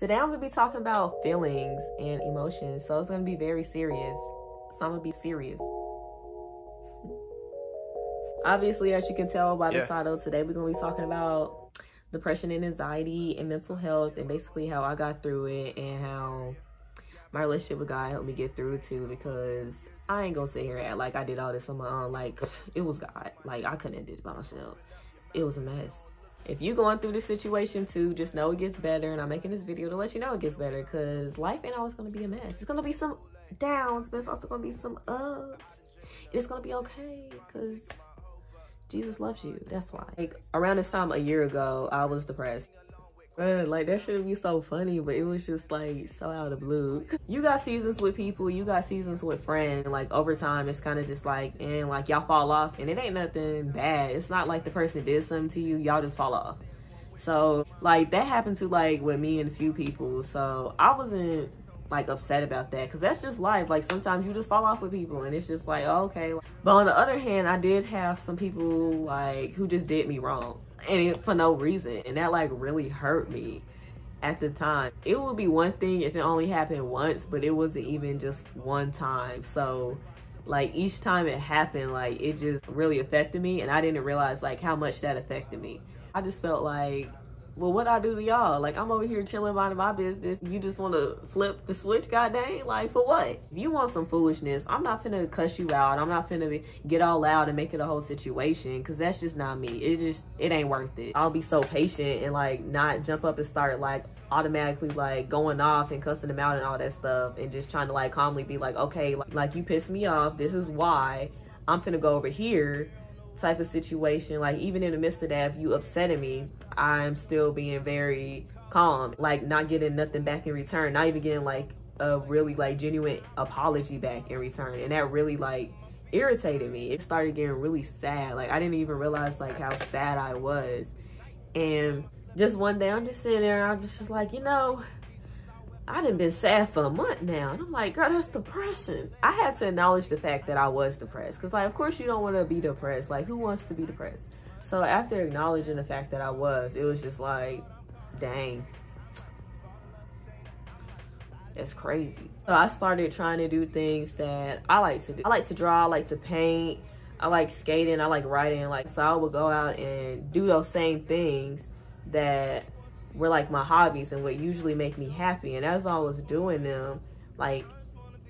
Today I'm gonna be talking about feelings and emotions, so it's gonna be very serious. So I'm gonna be serious. Obviously, as you can tell by the title, today we're gonna be talking about depression and anxiety and mental health and basically how I got through it and how my relationship with God helped me get through it too because I ain't gonna sit here and act like I did all this on my own. Like it was God. Like I couldn't have did it by myself. It was a mess. If you going through this situation too, just know it gets better. And I'm making this video to let you know it gets better because life ain't always gonna be a mess. It's gonna be some downs, but it's also gonna be some ups. And it's gonna be okay because Jesus loves you. That's why. Like around this time a year ago, I was depressed. Like that shouldn't be so funny, but it was just like so out of blue. You got seasons with people, you got seasons with friends. Like over time, it's kind of just like, and like y'all fall off, and it ain't nothing bad. It's not like the person did something to you, y'all just fall off. So like that happened to like with me and a few people. So I wasn't like upset about that because that's just life. Like sometimes you just fall off with people, and it's just like oh, okay. But on the other hand, I did have some people like who just did me wrong and it, for no reason and that like really hurt me at the time. It would be one thing if it only happened once but it wasn't even just one time. So like each time it happened like it just really affected me and i didn't realize like how much that affected me. I just felt like well what i do to y'all? Like i'm over here chilling minding my business. You just want to flip the switch god dang like for what? If you want some foolishness i'm not finna cuss you out. I'm not finna get all loud and make it a whole situation because that's just not me. It just it ain't worth it. I'll be so patient and like not jump up and start like automatically like going off and cussing them out and all that stuff and just trying to like calmly be like okay like, like you pissed me off. This is why i'm finna go over here type of situation like even in the midst of that if you upsetting me i'm still being very calm. Like not getting nothing back in return. Not even getting like a really like genuine apology back in return. And that really like irritated me. It started getting really sad. Like i didn't even realize like how sad i was. And just one day i'm just sitting there i'm just like you know I done been sad for a month now. And I'm like, girl, that's depression. I had to acknowledge the fact that I was depressed. Cause like, of course you don't want to be depressed. Like who wants to be depressed? So after acknowledging the fact that I was, it was just like, dang. It's crazy. So I started trying to do things that I like to do. I like to draw, I like to paint, I like skating, I like writing. Like, so I would go out and do those same things that were like my hobbies and what usually make me happy. And as I was doing them, like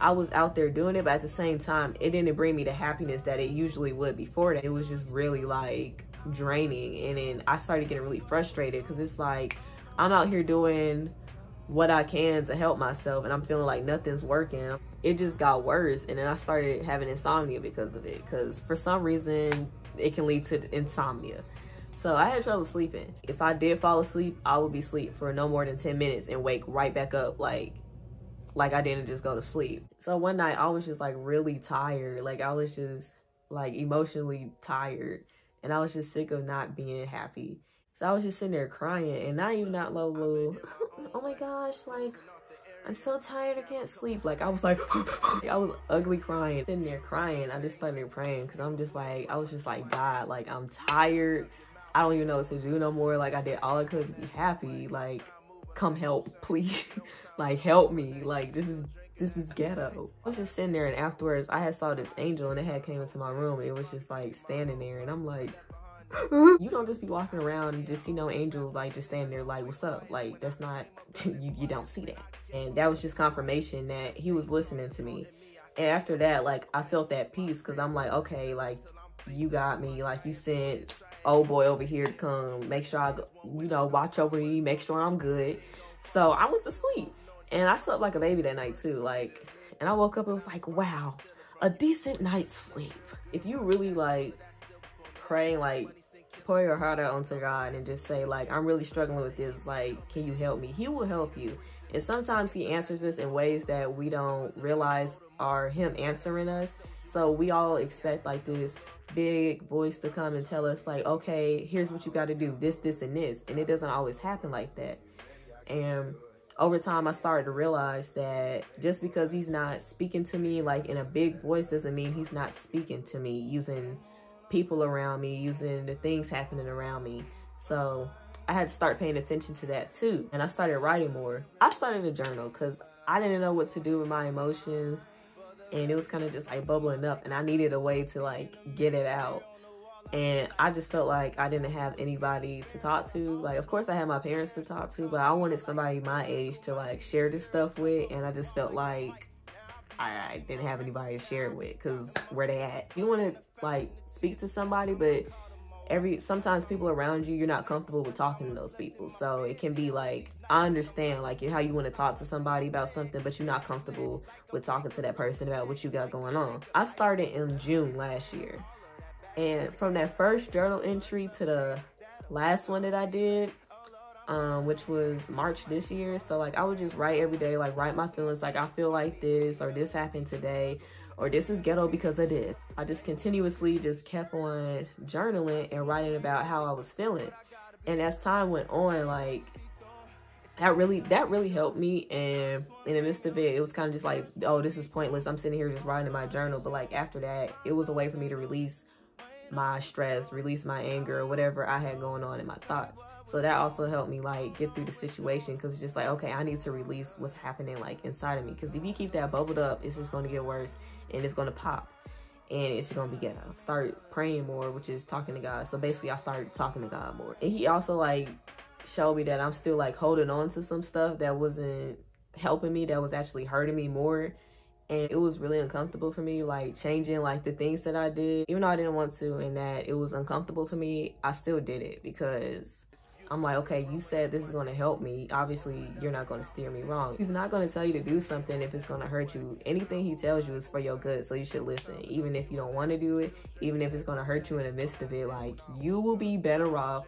I was out there doing it, but at the same time, it didn't bring me the happiness that it usually would before that. It was just really like draining. And then I started getting really frustrated because it's like I'm out here doing what I can to help myself and I'm feeling like nothing's working. It just got worse. And then I started having insomnia because of it. Because for some reason, it can lead to insomnia. So I had trouble sleeping. If I did fall asleep, I would be asleep for no more than 10 minutes and wake right back up like like I didn't just go to sleep. So one night I was just like really tired. Like I was just like emotionally tired and I was just sick of not being happy. So I was just sitting there crying and not even that low little, oh my gosh, like I'm so tired I can't sleep. Like I was like, I was ugly crying, sitting there crying. I just started praying because I'm just like, I was just like, God, like I'm tired. I don't even know what to do no more. Like I did all I could to be happy. Like, come help, please. like help me. Like this is this is ghetto. I was just sitting there and afterwards I had saw this angel and it had came into my room and it was just like standing there and I'm like you don't just be walking around and just see no angel like just standing there like what's up like that's not you, you don't see that and that was just confirmation that he was listening to me and after that like i felt that peace because i'm like okay like you got me like you sent old boy over here to come. Make sure i you know watch over me make sure i'm good. So i went to sleep. And i slept like a baby that night too like and i woke up and was like wow a decent night's sleep. If you really like pray like pour your heart out onto God and just say like I'm really struggling with this like can you help me? He will help you. And sometimes he answers us in ways that we don't realize are him answering us. So we all expect like this big voice to come and tell us like okay here's what you got to do this this and this and it doesn't always happen like that and over time I started to realize that just because he's not speaking to me like in a big voice doesn't mean he's not speaking to me using people around me, using the things happening around me. So I had to start paying attention to that too. And I started writing more. I started a journal because I didn't know what to do with my emotions. And it was kind of just like bubbling up and I needed a way to like get it out. And I just felt like I didn't have anybody to talk to. Like, of course I had my parents to talk to, but I wanted somebody my age to like share this stuff with. And I just felt like I, didn't have anybody to share it with because where they at? You want to like speak to somebody, but every sometimes people around you you're not comfortable with talking to those people so it can be like i understand like how you want to talk to somebody about something but you're not comfortable with talking to that person about what you got going on i started in june last year and from that first journal entry to the last one that i did um, which was March this year. So like I would just write every day, like write my feelings, like I feel like this or this happened today or this is ghetto because of this. I just continuously just kept on journaling and writing about how I was feeling. And as time went on, like that really that really helped me and in the midst of it it was kind of just like oh this is pointless i'm sitting here just writing in my journal but like after that it was a way for me to release my stress release my anger or whatever i had going on in my thoughts so that also helped me like get through the situation because it's just like, okay, I need to release what's happening like inside of me. Because if you keep that bubbled up, it's just going to get worse and it's to pop and it's to be ghetto. Start praying more, which is talking to God. So basically I started talking to God more. And he also like showed me that I'm still like holding on to some stuff that wasn't helping me, that was actually hurting me more and it was really uncomfortable for me like changing like the things that i did even though i didn't want to and that it was uncomfortable for me i still did it because I'm like, okay, you said this is going to help me. Obviously, you're not going to steer me wrong. He's not going to tell you to do something if it's going to hurt you. Anything he tells you is for your good, so you should listen. Even if you don't want to do it, even if it's going to hurt you in the midst of it, like, you will be better off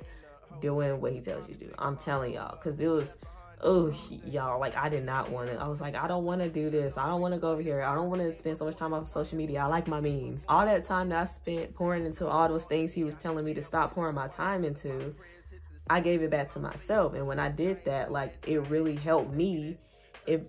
doing what he tells you to do. I'm telling y'all, because it was, oh, y'all, like, I did not want it. I was like, I don't want to do this. I don't want to go over here. I don't want to spend so much time on social media. I like my memes. All that time that I spent pouring into all those things he was telling me to stop pouring my time into, I gave it back to myself. And when I did that, like it really helped me. It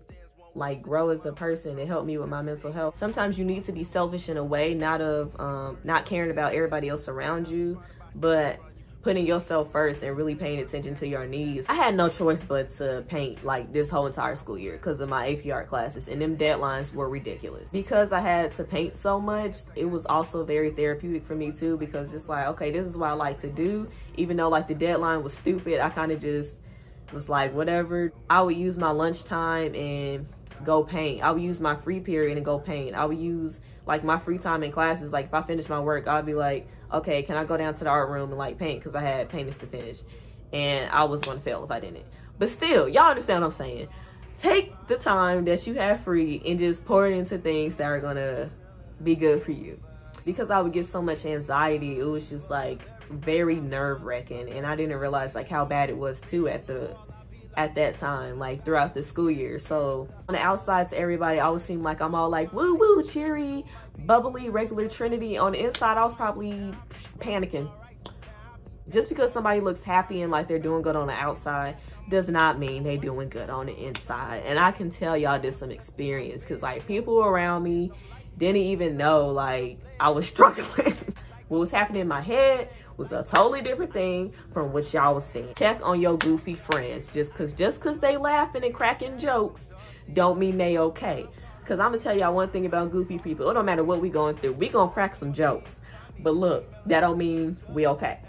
like grow as a person. It helped me with my mental health. Sometimes you need to be selfish in a way, not of um, not caring about everybody else around you, but putting yourself first and really paying attention to your needs. I had no choice but to paint like this whole entire school year because of my AP art classes and them deadlines were ridiculous. Because I had to paint so much, it was also very therapeutic for me too because it's like, okay, this is what I like to do. Even though like the deadline was stupid, I kind of just was like, whatever. I would use my lunchtime and go paint. I would use my free period and go paint. I would use like my free time in classes. Like if I finish my work, I'd be like, okay, can I go down to the art room and like paint? Because I had paintings to finish. And I was going to fail if I didn't. But still, y'all understand what I'm saying. Take the time that you have free and just pour it into things that are going to be good for you. Because I would get so much anxiety, it was just like very nerve wracking. And I didn't realize like how bad it was too at the at that time, like throughout the school year. So on the outside to everybody, I always seemed like I'm all like woo woo, cheery, bubbly, regular Trinity. On the inside, I was probably panicking. Just because somebody looks happy and like they're doing good on the outside does not mean they doing good on the inside. And I can tell y'all did some experience because like people around me didn't even know like I was struggling. what was happening in my head was a totally different thing from what y'all was seeing. Check on your goofy friends. Just cause just cause they laughing and cracking jokes don't mean they okay. Cause I'm gonna tell y'all one thing about goofy people. It don't matter what we going through. We gonna crack some jokes. But look, that don't mean we okay.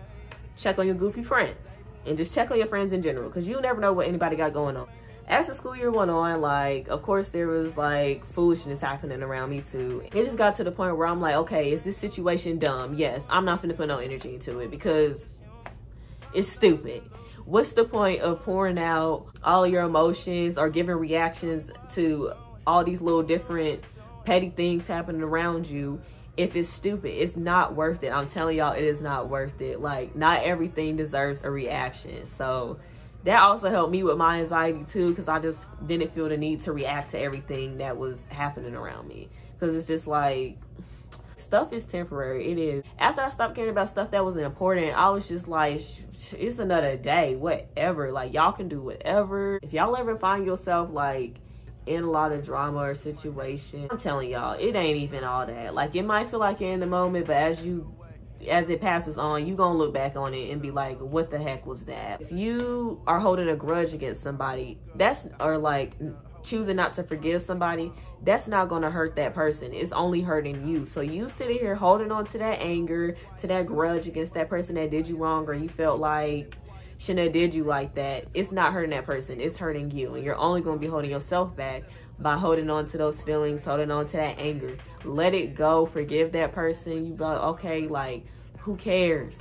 Check on your goofy friends. And just check on your friends in general. Cause you never know what anybody got going on as the school year went on, like, of course, there was like foolishness happening around me too. It just got to the point where I'm like, okay, is this situation dumb? Yes, I'm not gonna put no energy into it because it's stupid. What's the point of pouring out all your emotions or giving reactions to all these little different petty things happening around you if it's stupid it's not worth it i'm telling y'all it is not worth it like not everything deserves a reaction so that also helped me with my anxiety too because I just didn't feel the need to react to everything that was happening around me. Because it's just like stuff is temporary. It is. After I stopped caring about stuff that was important I was just like it's another day. Whatever. Like y'all can do whatever. If y'all ever find yourself like in a lot of drama or situation I'm telling y'all it ain't even all that. Like it might feel like in the moment but as you as it passes on, you gonna look back on it and be like, what the heck was that? If you are holding a grudge against somebody, that's, or like choosing not to forgive somebody, that's not gonna hurt that person. It's only hurting you. So you sitting here holding on to that anger, to that grudge against that person that did you wrong or you felt like have did you like that. It's not hurting that person. It's hurting you. And you're only gonna be holding yourself back by holding on to those feelings, holding on to that anger. Let it go. Forgive that person. You go, okay, like, who cares?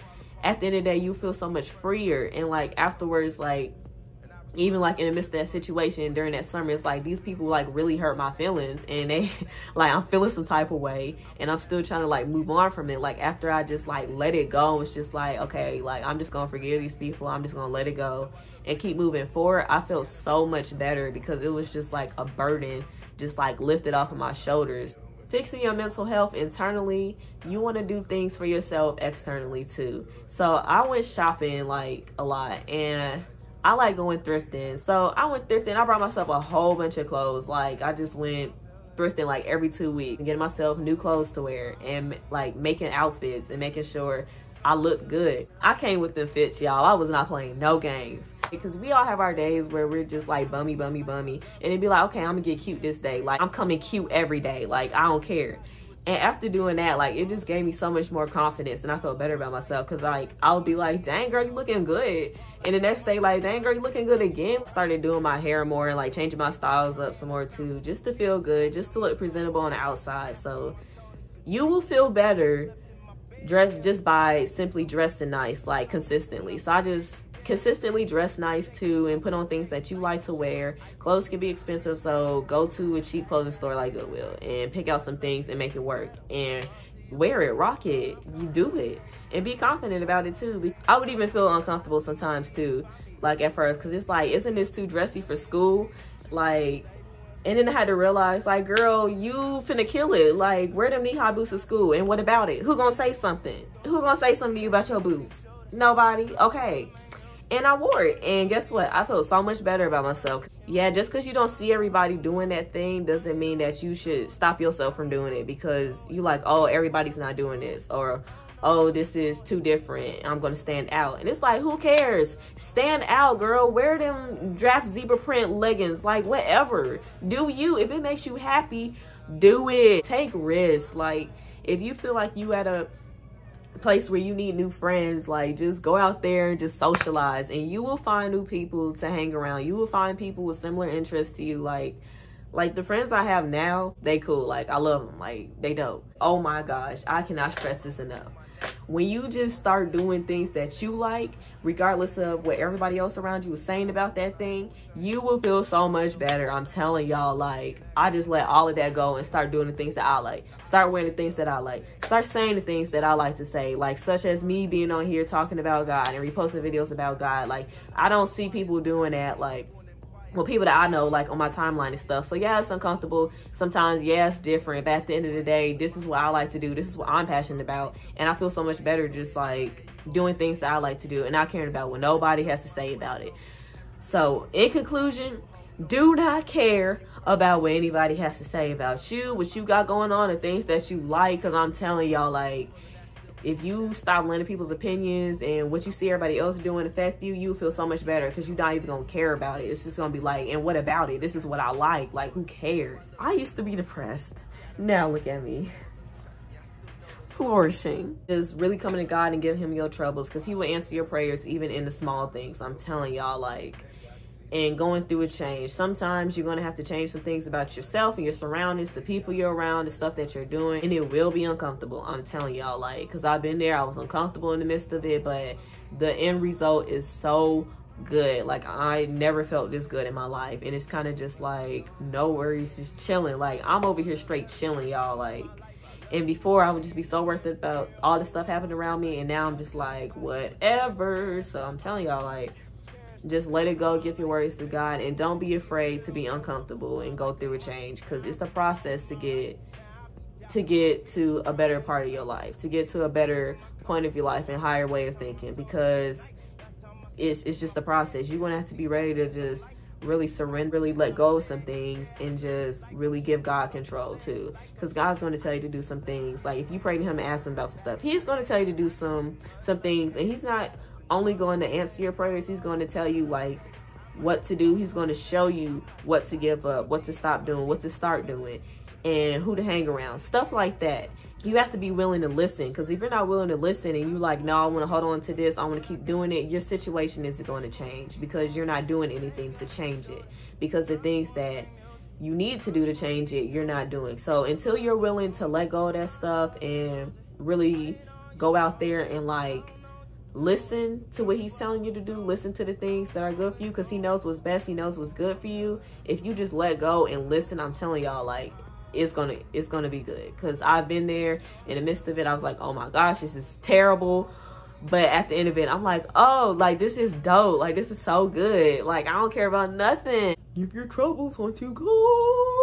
At the end of the day, you feel so much freer. And like afterwards, like even like in the midst of that situation during that summer, it's like these people like really hurt my feelings and they like I'm feeling some type of way and I'm still trying to like move on from it. Like after I just like let it go, it's just like, okay, like I'm just gonna forgive these people. I'm just gonna let it go and keep moving forward. I felt so much better because it was just like a burden just like lifted off of my shoulders. Fixing your mental health internally, you want to do things for yourself externally too. So I went shopping like a lot and I like going thrifting. So I went thrifting. I brought myself a whole bunch of clothes. Like I just went thrifting like every two weeks, getting myself new clothes to wear and like making outfits and making sure I look good. I came with the fits, y'all. I was not playing no games. Because we all have our days where we're just like bummy, bummy, bummy. And it'd be like, okay, I'm gonna get cute this day. Like I'm coming cute every day. Like I don't care. And after doing that, like it just gave me so much more confidence and I felt better about myself. Cause like I'll be like, dang girl, you looking good. And the next day, like, dang girl, you looking good again. Started doing my hair more and like changing my styles up some more too. Just to feel good, just to look presentable on the outside. So you will feel better dressed just by simply dressing nice, like consistently. So I just consistently dress nice too and put on things that you like to wear. Clothes can be expensive, so go to a cheap clothing store like Goodwill and pick out some things and make it work. And wear it, rock it, you do it. And be confident about it too. I would even feel uncomfortable sometimes too, like at first, because it's like, isn't this too dressy for school? Like, and then I had to realize, like, girl, you finna kill it. Like, wear them knee-high boots to school. And what about it? Who gonna say something? Who gonna say something to you about your boots? Nobody? Okay and I wore it. And guess what? I felt so much better about myself. Yeah, just because you don't see everybody doing that thing doesn't mean that you should stop yourself from doing it because you like, oh, everybody's not doing this or oh, this is too different. I'm going to stand out. And it's like, who cares? Stand out, girl. Wear them draft zebra print leggings, like whatever. Do you. If it makes you happy, do it. Take risks. Like, if you feel like you at a place where you need new friends like just go out there and just socialize and you will find new people to hang around. You will find people with similar interests to you. Like like the friends i have now they cool. Like i love them like they dope. Oh my gosh i cannot stress this enough when you just start doing things that you like, regardless of what everybody else around you is saying about that thing, you will feel so much better. I'm telling y'all, like, I just let all of that go and start doing the things that I like. Start wearing the things that I like. Start saying the things that I like to say, like, such as me being on here talking about God and reposting videos about God. Like, I don't see people doing that, like, well, people that I know, like on my timeline and stuff. So yeah, it's uncomfortable. Sometimes, yeah, it's different. But at the end of the day, this is what I like to do. This is what I'm passionate about. And I feel so much better just like doing things that I like to do and not caring about what nobody has to say about it. So in conclusion, do not care about what anybody has to say about you, what you got going on, and things that you like. Cause I'm telling y'all, like, if you stop letting people's opinions and what you see everybody else doing affect you, you feel so much better because you're not even gonna care about it. It's just gonna be like, and what about it? This is what I like. Like, who cares? I used to be depressed. Now look at me. Flourishing. Just really coming to God and giving him your troubles because he will answer your prayers even in the small things. I'm telling y'all, like, and going through a change. Sometimes you're going to have to change some things about yourself and your surroundings, the people you're around, the stuff that you're doing, and it will be uncomfortable. I'm telling y'all, like, because I've been there, I was uncomfortable in the midst of it, but the end result is so good. Like, I never felt this good in my life, and it's kind of just like, no worries, just chilling. Like, I'm over here straight chilling, y'all, like, and before I would just be so it about all the stuff happening around me, and now I'm just like, whatever. So I'm telling y'all, like, just let it go give your worries to god and don't be afraid to be uncomfortable and go through a change because it's a process to get to get to a better part of your life to get to a better point of your life and higher way of thinking because it's it's just a process you're gonna have to be ready to just really surrender, really let go of some things and just really give God control too. Because God's going to tell you to do some things. Like if you pray to him and ask him about some stuff, he's going to tell you to do some some things and he's not only going to answer your prayers, he's going to tell you like what to do. He's going to show you what to give up, what to stop doing, what to start doing, and who to hang around. Stuff like that. You have to be willing to listen because if you're not willing to listen and you like no i want to hold on to this. I want to keep doing it your situation isn't going to change because you're not doing anything to change it. Because the things that you need to do to change it you're not doing. So until you're willing to let go of that stuff and really go out there and like listen to what he's telling you to do. Listen to the things that are good for you because he knows what's best. He knows what's good for you. If you just let go and listen i'm telling y'all like it's gonna it's gonna be good. Because i've been there in the midst of it. I was like oh my gosh this is terrible. But at the end of it i'm like oh like this is dope. Like this is so good. Like i don't care about nothing. If your troubles want to go